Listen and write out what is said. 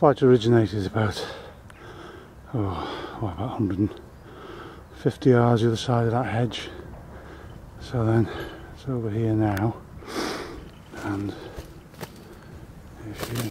Flight originated about oh, what, about 150 yards the other side of that hedge. So then it's over here now, and if you